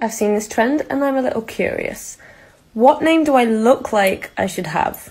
I've seen this trend and I'm a little curious. What name do I look like I should have?